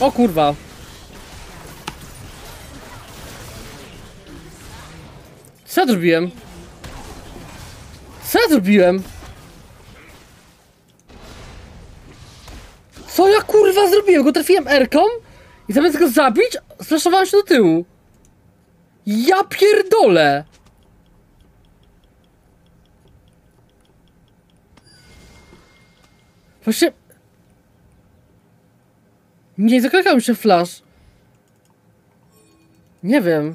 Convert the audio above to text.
O kurwa. Co ja zrobiłem? Co ja zrobiłem? Co ja kurwa zrobiłem? Go trafiłem erką i zamiast go zabić, zraszowałem się do tyłu. Ja pierdolę! Właśnie... Nie, zaklikał mi się flash. Nie wiem.